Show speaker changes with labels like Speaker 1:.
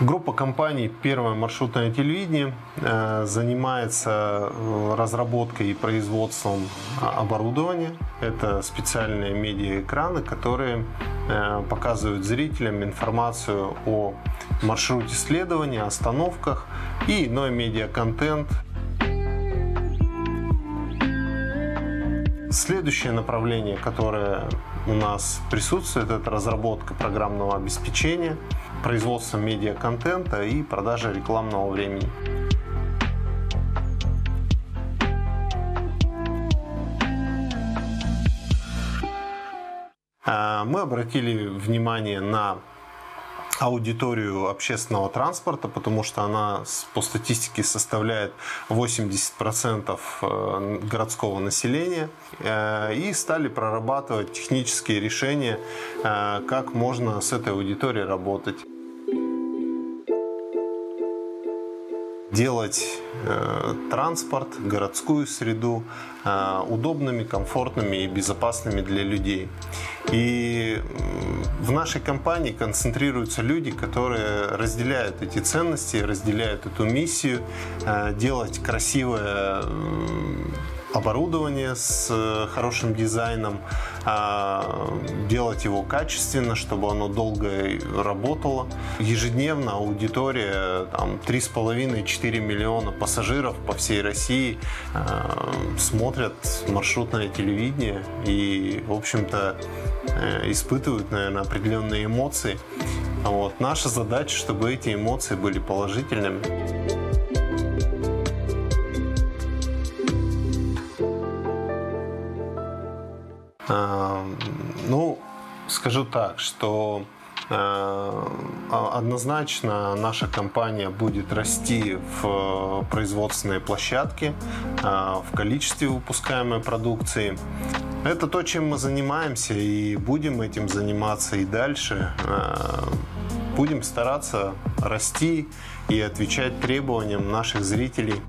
Speaker 1: Группа компаний «Первое маршрутное телевидение» э, занимается э, разработкой и производством оборудования. Это специальные медиаэкраны, которые э, показывают зрителям информацию о маршруте следования, остановках и иной медиаконтент. Следующее направление, которое у нас присутствует, это разработка программного обеспечения, производство медиаконтента и продажа рекламного времени. А, мы обратили внимание на аудиторию общественного транспорта, потому что она по статистике составляет 80% э, городского населения, э, и стали прорабатывать технические решения, э, как можно с этой аудиторией работать. Делать э, транспорт, городскую среду э, удобными, комфортными и безопасными для людей. И в нашей компании концентрируются люди, которые разделяют эти ценности, разделяют эту миссию, э, делать красивое оборудование с э, хорошим дизайном, а, делать его качественно, чтобы оно долго работало. Ежедневно аудитория там 3,5-4 миллиона пассажиров по всей России а, смотрят маршрутное телевидение и, в общем-то, э, испытывают, наверное, определенные эмоции. Вот. Наша задача, чтобы эти эмоции были положительными. Ну, скажу так, что э, Однозначно наша компания будет расти в производственной площадке, э, в количестве выпускаемой продукции. Это то, чем мы занимаемся и будем этим заниматься и дальше. Э, будем стараться расти и отвечать требованиям наших зрителей.